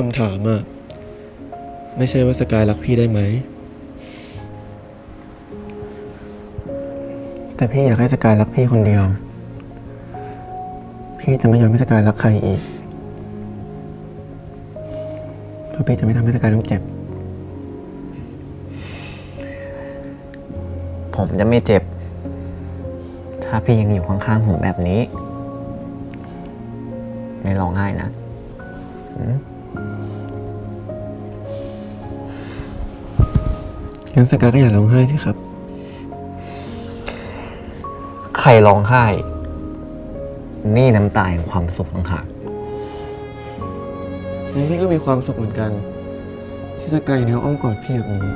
คำถามอะไม่ใช่ว่าสกายรักพี่ได้ไหม แต่พี่อยากให้สกายรักพี่คนเดียว พี่จะไม่ยอมให้สกายรักใครอีกเพราะพี่จะไม่ทำให้สกายต้องเจ็บ ผมจะไม่เจ็บ ถ้าพี่ยังอยู่ข้างๆผมแบบนี้ ไม่ร้องไห้นะ อืม งั้นสกายก็อย่าร้องไห้สิครับ ใครร้องไห้ นี่น้ำตาแห่งความสุขต่างหากงั้นพี่ก็มีความสุขเหมือนกัน ที่สกายอยู่ในอ้อมกอดพี่แบบนี้